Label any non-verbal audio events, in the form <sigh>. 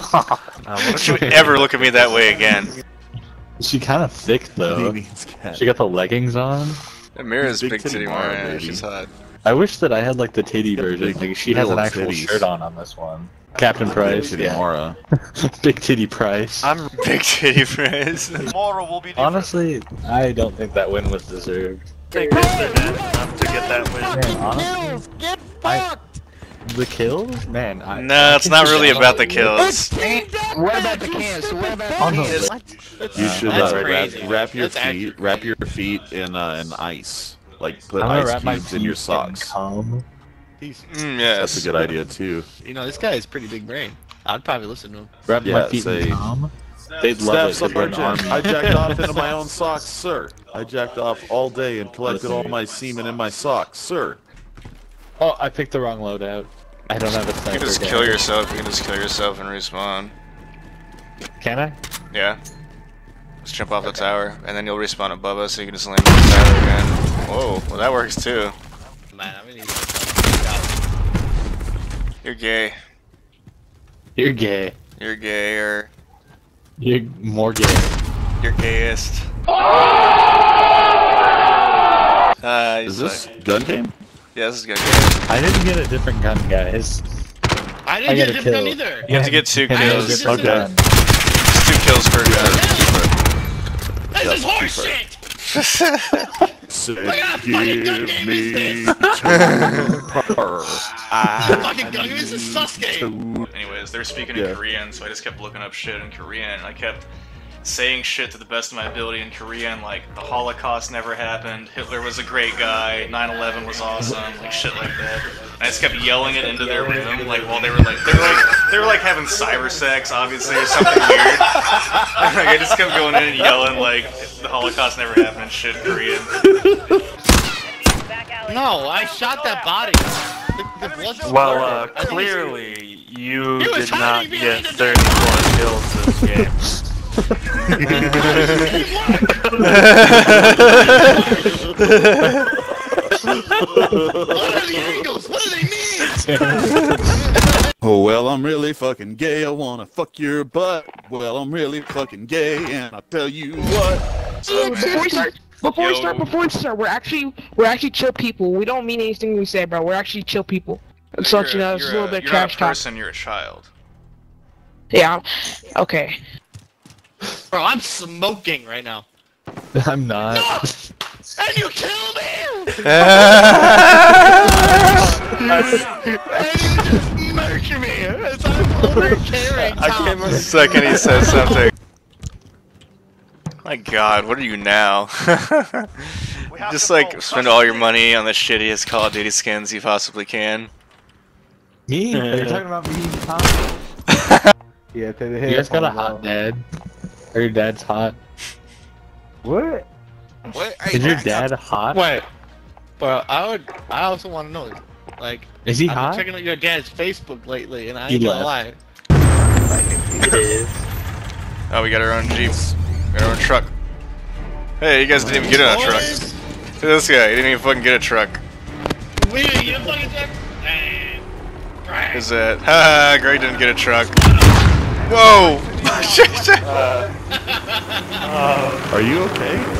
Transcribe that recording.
<laughs> Uh, Don't you ever look at me that way again. she kind of thick though. She got the leggings on. Amira's Big big, titty titty Mara, Mara, she's hot. I wish that I had like the titty version. big- Like she has an old actual titties. shirt on on this one. Captain Price, Titty yeah. Mara. <laughs> Big titty Price. I'm big titty Price. <laughs> Tomorrow will be different. Honestly, I don't think that win was deserved. think they had enough to get that win. Man, honestly, Get I- fucked! The kills, man. I, No, it's not really about the kills. What about the cans? What about the On the- You should uh, wrap, wrap your That's feet, wrap your feet in uh, in ice. Like put ice wrap my cubes in your socks. Mm, yes. That's a good idea too. You know, this guy has pretty big brain. I'd probably listen to him. Wrap Yeah, my feet say- in cum. They'd love Staff it. 'cause Sergeant. I jacked off into my own <laughs> socks, sir. I jacked off all day and collected all my semen in my socks, sir. Oh, I picked the wrong loadout. I don't have a You can just gun. kill yourself. You can just kill yourself and respawn. Can I? Yeah. Just jump off the tower, and then you'll respawn above us, so you can just land on the tower again. Whoa, well that works too. Man, I'm gonna You're gay. You're gay. You're gay, or You're more gay. you're gayest. <gasps> Uh, Is this like- gun game? Yeah, this is good. I didn't get a different gun, guys. I I didn't get a a different gun either. You have to get two And it was a kills. different Okay. It's two kills uh, per gun. This is Yeah, horse keep shit! So What kind of fucking gun game is this? I Fucking gun game, this Sasuke! Anyways, they were speaking Yeah. in Korean, so I just kept looking up shit in Korean, and I kept saying shit to the best of my ability in Korean, like the Holocaust never happened, Hitler was a great guy, 9/11 was awesome, like shit like that. And I just kept yelling it into their room, like while they were like they were like they were like having cyber sex, obviously, or something weird. <laughs> like I just kept going in and yelling like the Holocaust never happened and shit in Korean. No, I shot that body. The, the Well, uh, I think it's- clearly you did not get 34 kills this game. <laughs> What are the angles? What do they mean? Oh well, I'm really fucking gay. I wanna fuck your butt. Well, I'm really fucking gay, and I'll tell you what. Before we start, before we start, before we start, we're actually we're actually chill people. We don't mean anything we say, bro. We're actually chill people. So You're you know, a- it's a you're little bit you're not trash a talk. person, you're a child. Yeah. Okay. Bro, I'm smoking right now. <laughs> I'm not. And you killed me! <laughs> And you just murdered me! As I'm over carrying came a second he said something. My god, what are you now? <laughs> Just like vote. spend all your money on the shittiest Call of Duty skins you possibly can. Me? Are you talking about me, Tom? yeah, take the You guys got a hot dad? Or your dad's hot? What? What? Is your dad hot? Wait. Bro, I would. I also want to know. Like, Is he I've been hot? checking out your dad's Facebook lately, and I He ain't gonna left. lie. It is. Oh, we got our own jeeps. Got our own truck. Hey, you guys didn't even get in a truck. Look at this guy, he didn't even fucking get a truck. We didn't get a fucking truck. Is that? Haha, Greg didn't get a truck. Whoa! <laughs> Are you okay?